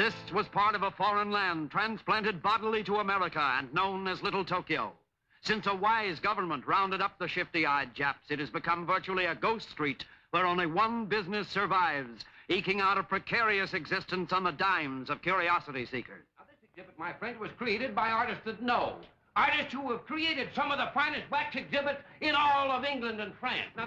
This was part of a foreign land transplanted bodily to America and known as Little Tokyo. Since a wise government rounded up the shifty-eyed Japs, it has become virtually a ghost street where only one business survives, eking out a precarious existence on the dimes of curiosity seekers. Now, this exhibit, my friend, was created by artists that know. Artists who have created some of the finest wax exhibits in all of England and France. Now,